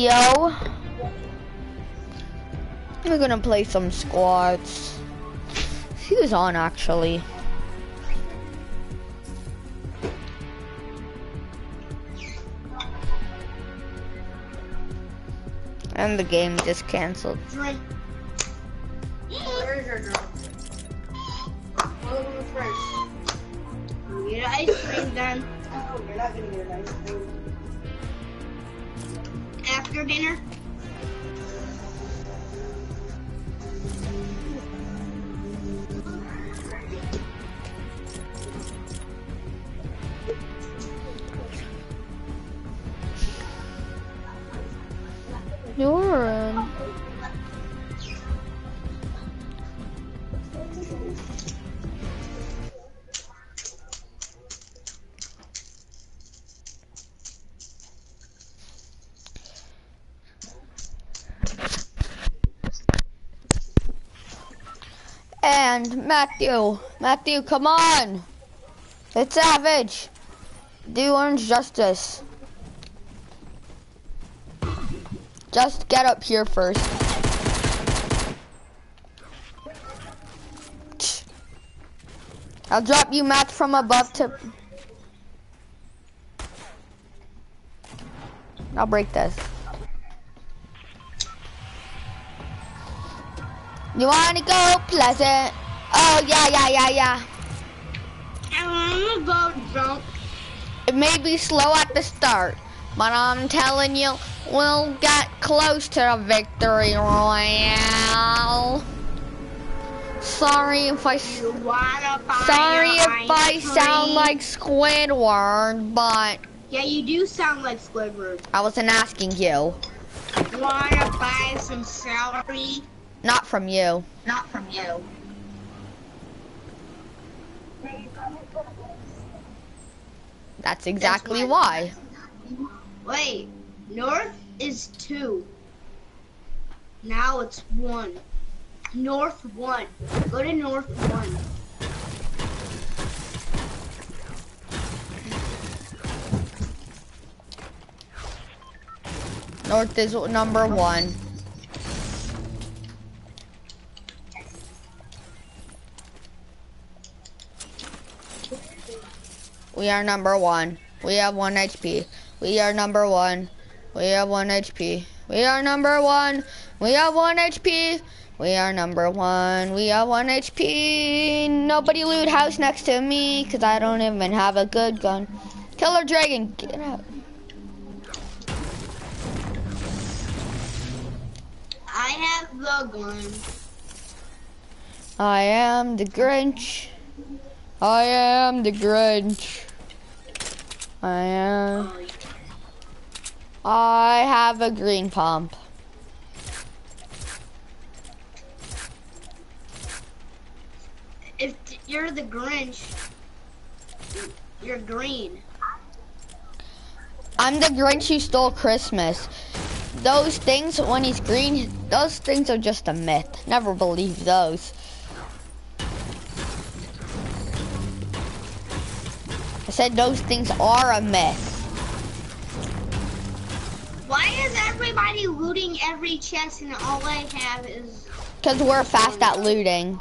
Yo. We're gonna play some squads. He was on actually. And the game just canceled. Where's. Get ice cream then. Oh, you're not gonna get an ice cream. Dinner. And Matthew, Matthew, come on. It's Savage. Do orange justice. Just get up here first. I'll drop you Matt from above to... I'll break this. You wanna go pleasant? Oh, yeah, yeah, yeah, yeah. I'm gonna go drunk. It may be slow at the start, but I'm telling you, we'll get close to the victory royale. Sorry if I, s- You wanna buy sorry if I sound like Squidward, but Yeah, you do sound like Squidward. I wasn't asking you. Wanna buy some celery? Not from you. Not from you. That's exactly why. why. Wait, north is two. Now it's one. North one. Go to north one. North is number one. We are number one. We have one HP. We are number one. We have one HP. We are number one. We have one HP. We are number one. We have one HP. Nobody loot house next to me because I don't even have a good gun. Killer Dragon, get out. I have the gun. I am the Grinch. I am the Grinch. I am. Oh. I have a green pump. If you're the Grinch, you're green. I'm the Grinch who stole Christmas. Those things, when he's green, those things are just a myth. Never believe those. Said those things are a mess. Why is everybody looting every chest and all I have is Because we're fast at looting.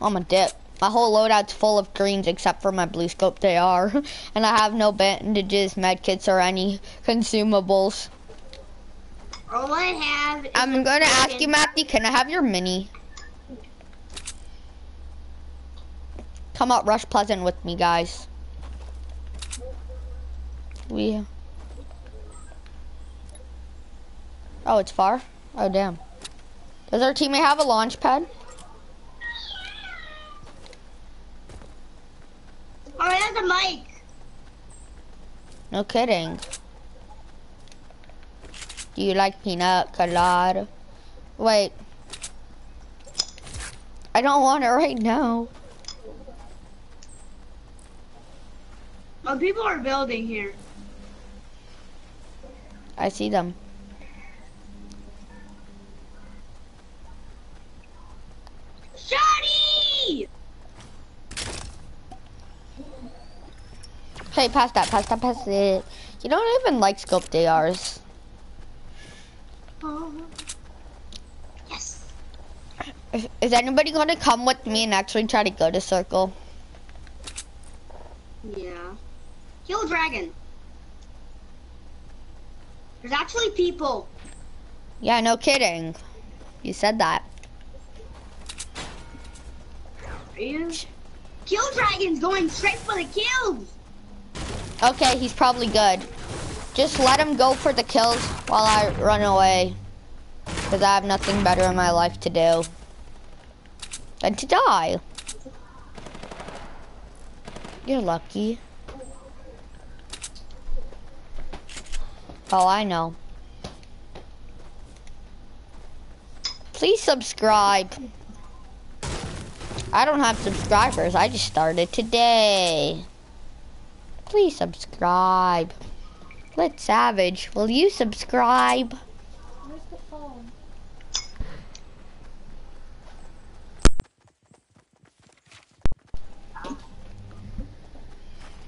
I'm a dip. My whole loadout's full of greens except for my blue scope they are. And I have no bandages, medkits, or any consumables. all I have is I'm gonna ask you, Matthew, can I have your mini? Come out Rush Pleasant with me, guys. We. Uh, oh, it's far? Oh, damn. Does our teammate have a launch pad? Oh, I have the mic. No kidding. Do you like peanut colada? Wait. I don't want it right now. Oh, people are building here. I see them. Shotty! Hey, pass that, pass that, pass it. You don't even like scope ARs. Yes. Is, is anybody gonna come with me and actually try to go to circle? Yeah. Kill a dragon. There's actually people. Yeah, no kidding. You said that. Kill dragons going straight for the kills. Okay, he's probably good. Just let him go for the kills while I run away. Because I have nothing better in my life to do than to die. You're lucky. Oh, I know. Please subscribe. I don't have subscribers. I just started today. Please subscribe. Let's Savage, will you subscribe? Where's the phone?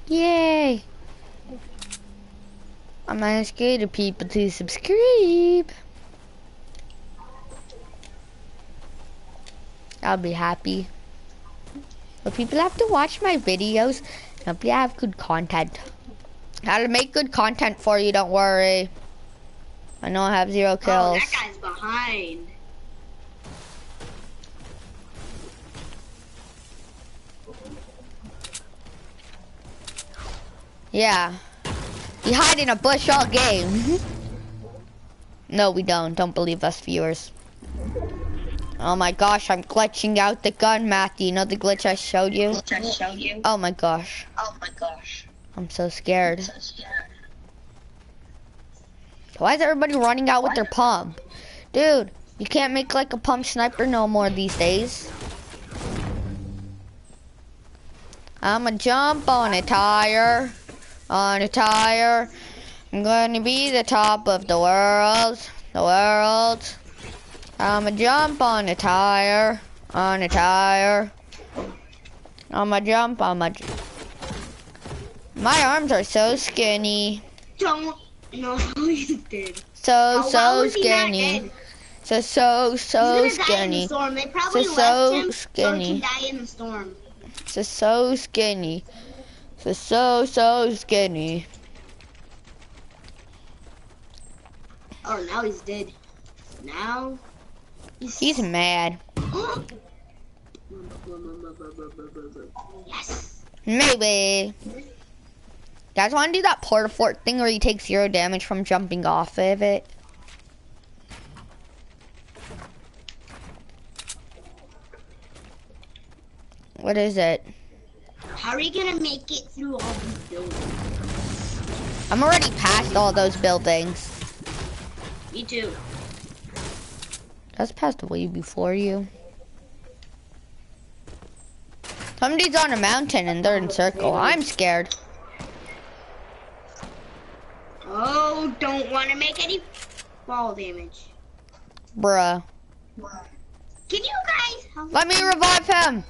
Yay! I'm asking people to subscribe. I'll be happy. But people have to watch my videos. Hopefully I have good content. I'll make good content for you, don't worry. I know I have zero kills. Oh, that guy's behind. Yeah. We hide in a bush all game. no, we don't. Don't believe us, viewers. Oh my gosh, I'm glitching out the gun, Matthew. You know the glitch I showed you? I showed you. Oh my gosh. Oh my gosh. I'm so scared. So scared. Why is everybody running out with their pump? Dude, you can't make like a pump sniper no more these days. I'ma jump on a tire, on a tire. I'm gonna be the top of the world, the world. I'ma jump on a tire, on a tire. I'ma jump, I'ma. My arms are so skinny, Don't. No, he did. so so was he not skinny. So so so He's gonna die in the skinny. storm. They probably So, left so skinny. he can die in the storm. So so skinny. So so so skinny. Oh, now he's dead. Now He's mad. yes. Maybe. Guys want to do that Port-a-Fort thing where you take zero damage from jumping off of it? What is it? How are you gonna make it through all these buildings? I'm already past all those buildings. Me too. That's passed way before you. Somebody's on a mountain and they're in circle. I'm scared. Oh, don't want to make any fall damage. Bruh. Can you guys help? Let me revive him.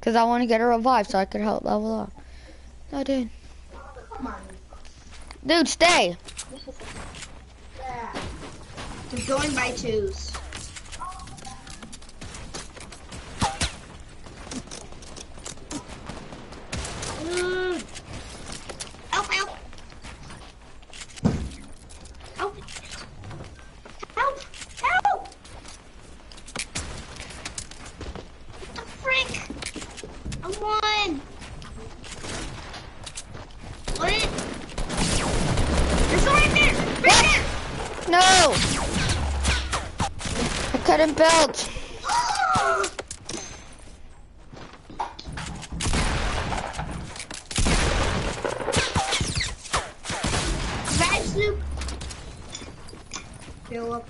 Cause I want to get a revive so I could help level up. No, dude. Dude, stay. Yeah. We're going by twos. Dude. Help, help. Help. Help, help. What the frick? I won. What? There's one right there. Right there. No. I couldn't build. Red soup. Fill up.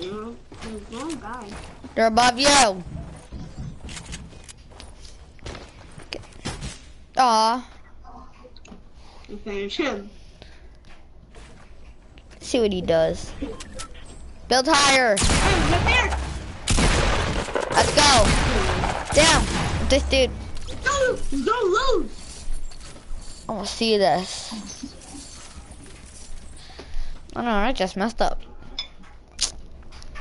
No, there's guy. They're above you. Aw. You finish him. See what he does. Build higher. Let's go. Damn, This dude. No, don't lose. I want to see this. I don't know, I just messed up.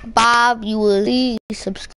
Bob, you will leave subscribe.